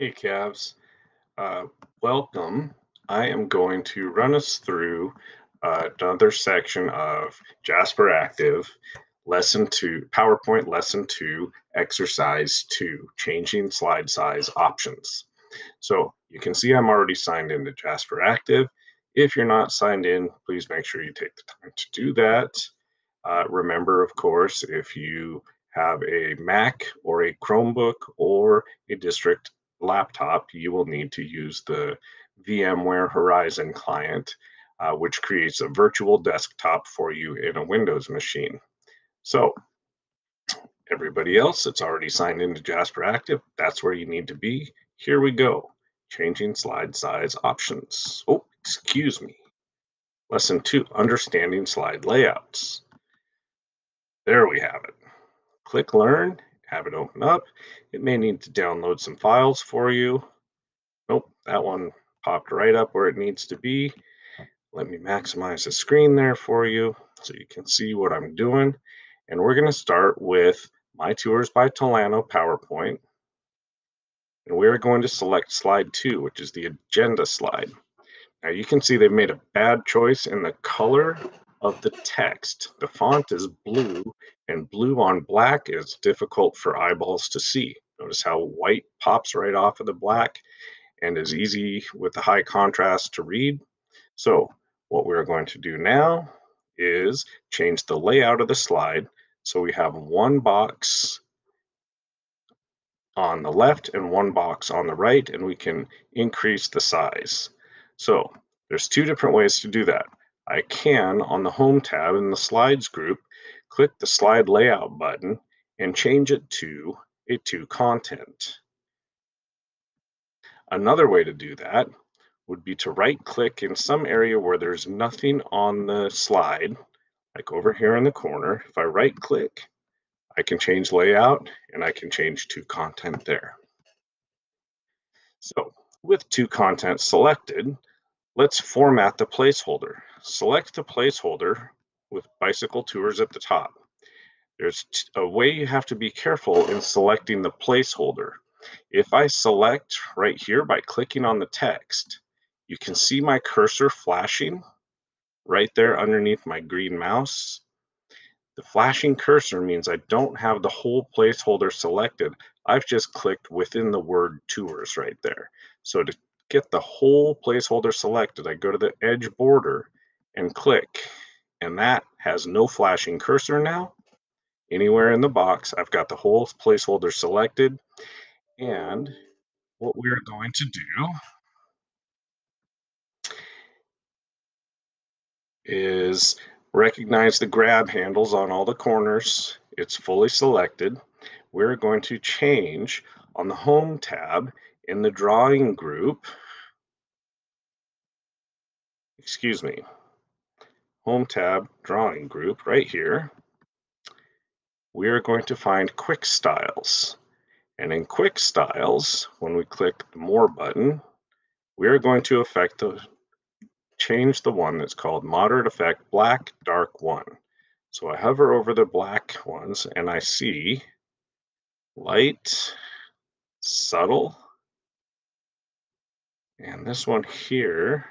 Hey, Cavs. Uh, welcome. I am going to run us through uh, another section of Jasperactive, lesson two, PowerPoint lesson two, exercise two, changing slide size options. So you can see I'm already signed into Jasperactive. If you're not signed in, please make sure you take the time to do that. Uh, remember, of course, if you have a Mac or a Chromebook or a district laptop, you will need to use the VMware Horizon client, uh, which creates a virtual desktop for you in a Windows machine. So everybody else that's already signed into Jasperactive, that's where you need to be. Here we go, changing slide size options. Oh, excuse me. Lesson two, understanding slide layouts. There we have it. Click Learn, have it open up. It may need to download some files for you. Nope, that one popped right up where it needs to be. Let me maximize the screen there for you so you can see what I'm doing. And we're going to start with My Tours by Tolano PowerPoint. And we're going to select slide two, which is the agenda slide. Now you can see they've made a bad choice in the color of the text. The font is blue and blue on black is difficult for eyeballs to see. Notice how white pops right off of the black and is easy with the high contrast to read. So what we're going to do now is change the layout of the slide. So we have one box on the left and one box on the right, and we can increase the size. So there's two different ways to do that. I can, on the Home tab in the Slides group, click the Slide Layout button and change it to a two content. Another way to do that would be to right click in some area where there's nothing on the slide, like over here in the corner. If I right click, I can change layout and I can change two content there. So with two content selected, let's format the placeholder. Select the placeholder with bicycle tours at the top. There's a way you have to be careful in selecting the placeholder. If I select right here by clicking on the text, you can see my cursor flashing right there underneath my green mouse. The flashing cursor means I don't have the whole placeholder selected. I've just clicked within the word tours right there. So to get the whole placeholder selected, I go to the edge border and click and that has no flashing cursor now. Anywhere in the box, I've got the whole placeholder selected. And what we're going to do is recognize the grab handles on all the corners. It's fully selected. We're going to change on the Home tab in the Drawing group. Excuse me, Home tab, Drawing group, right here, we are going to find Quick Styles. And in Quick Styles, when we click the More button, we are going to affect the change the one that's called Moderate Effect Black Dark 1. So I hover over the black ones and I see light, subtle, and this one here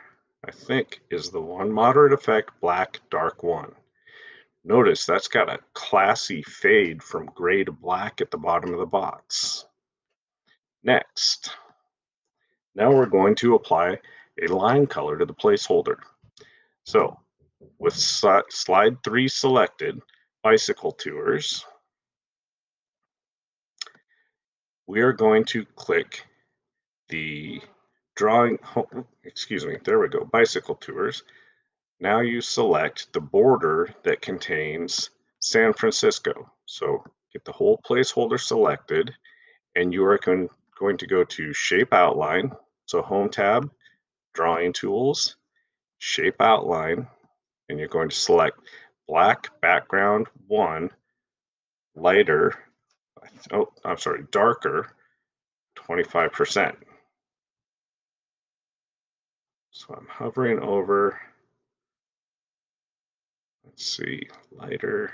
I think, is the one. Moderate effect, black, dark one. Notice that's got a classy fade from gray to black at the bottom of the box. Next, now we're going to apply a line color to the placeholder. So with slide three selected, bicycle tours, we are going to click the drawing, excuse me, there we go, bicycle tours. Now you select the border that contains San Francisco. So get the whole placeholder selected and you are going, going to go to shape outline. So home tab, drawing tools, shape outline, and you're going to select black background one, lighter, oh, I'm sorry, darker, 25%. So I'm hovering over, let's see, lighter.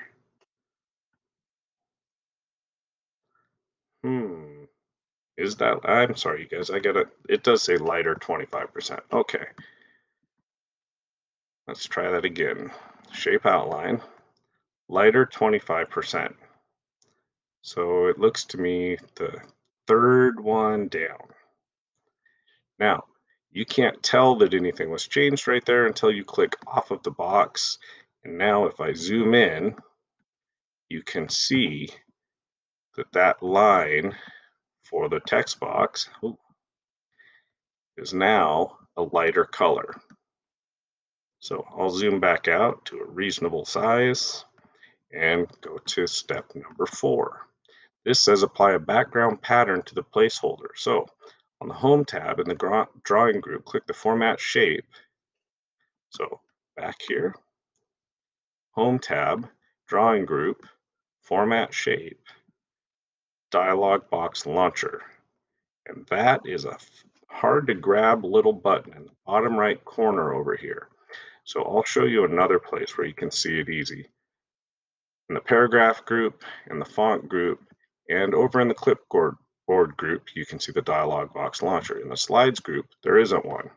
Hmm. Is that, I'm sorry, you guys, I get it. It does say lighter 25%. Okay. Let's try that again. Shape outline, lighter 25%. So it looks to me the third one down. Now, you can't tell that anything was changed right there until you click off of the box. And now if I zoom in, you can see that that line for the text box is now a lighter color. So I'll zoom back out to a reasonable size and go to step number four. This says apply a background pattern to the placeholder. So on the Home tab in the drawing group, click the Format Shape. So back here, Home tab, Drawing Group, Format Shape, dialog box launcher. And that is a hard to grab little button in the bottom right corner over here. So I'll show you another place where you can see it easy. In the paragraph group, in the font group, and over in the clipboard board group, you can see the dialog box launcher. In the slides group, there isn't one.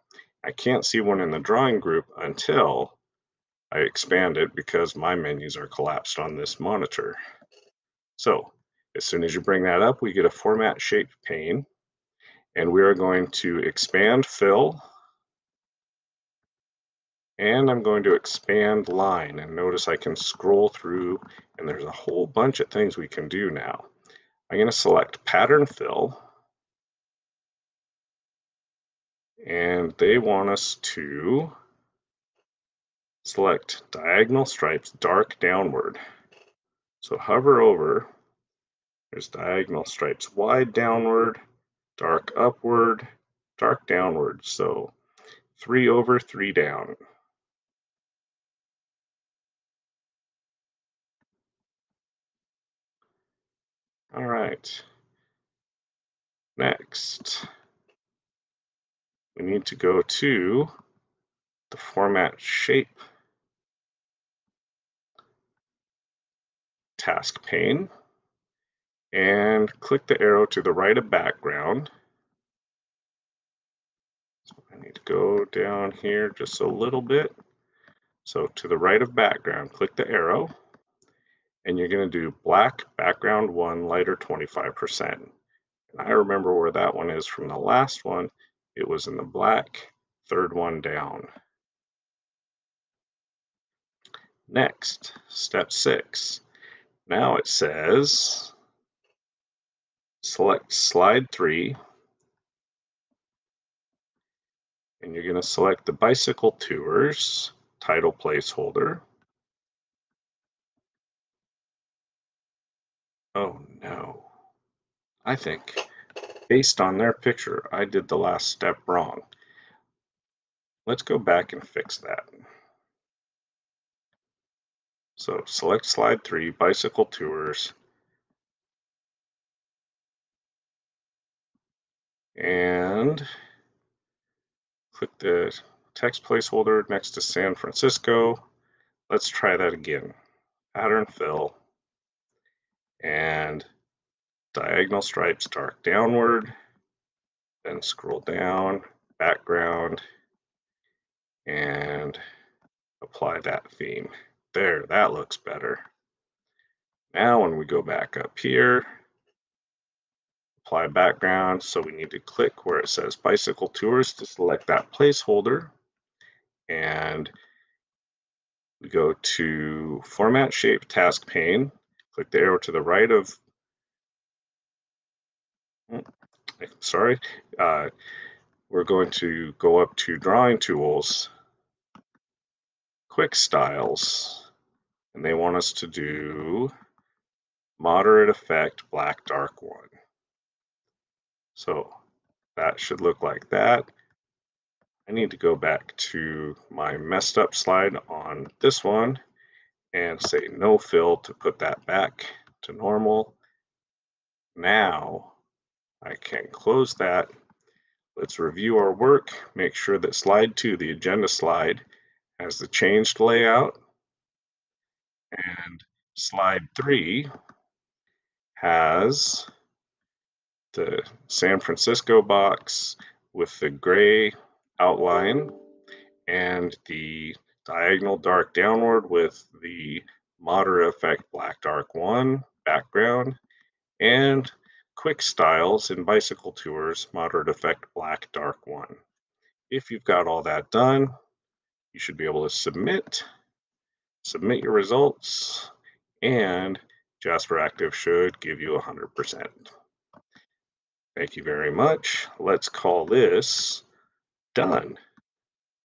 I can't see one in the drawing group until I expand it because my menus are collapsed on this monitor. So as soon as you bring that up, we get a format shape pane and we are going to expand fill and I'm going to expand line and notice I can scroll through and there's a whole bunch of things we can do now. I'm going to select pattern fill and they want us to select diagonal stripes dark downward. So hover over there's diagonal stripes wide downward, dark upward, dark downward. So three over, three down. All right. Next, we need to go to the format shape task pane and click the arrow to the right of background. So I need to go down here just a little bit. So to the right of background, click the arrow and you're going to do black background one lighter 25%. And I remember where that one is from the last one. It was in the black, third one down. Next, step six. Now it says select slide three, and you're going to select the bicycle tours title placeholder. Oh no. I think based on their picture, I did the last step wrong. Let's go back and fix that. So select slide three, bicycle tours, and click the text placeholder next to San Francisco. Let's try that again. Pattern fill and diagonal stripes dark downward, then scroll down, background, and apply that theme. There, that looks better. Now when we go back up here, apply background. So we need to click where it says bicycle tours to select that placeholder. And we go to format shape task pane, click the arrow to the right of, hmm, sorry, uh, we're going to go up to drawing tools, quick styles, and they want us to do moderate effect black dark one. So that should look like that. I need to go back to my messed up slide on this one and say no fill to put that back to normal. Now I can close that. Let's review our work. Make sure that slide two, the agenda slide, has the changed layout. And slide three has the San Francisco box with the gray outline and the diagonal dark downward with the moderate effect black dark one background and quick styles in bicycle tours moderate effect black dark one. If you've got all that done, you should be able to submit, submit your results, and Jasperactive should give you 100%. Thank you very much. Let's call this done.